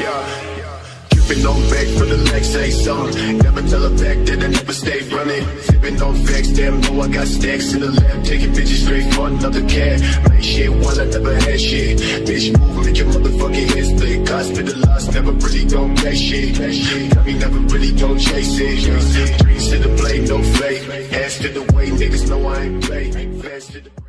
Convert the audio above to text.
yeah. Dripping on back for the next say something. Never tell a back that I never stay running. Sipping on facts, damn, know I got stacks in the lab. Taking bitches straight for another cat. Make shit while I never had shit. Bitch, move, make your motherfucking head split. Hospitalized, never really don't pay shit. Got me never really don't chase it. Dreams to the blade, no flake. Hands to the way, niggas know I ain't play. Fast to the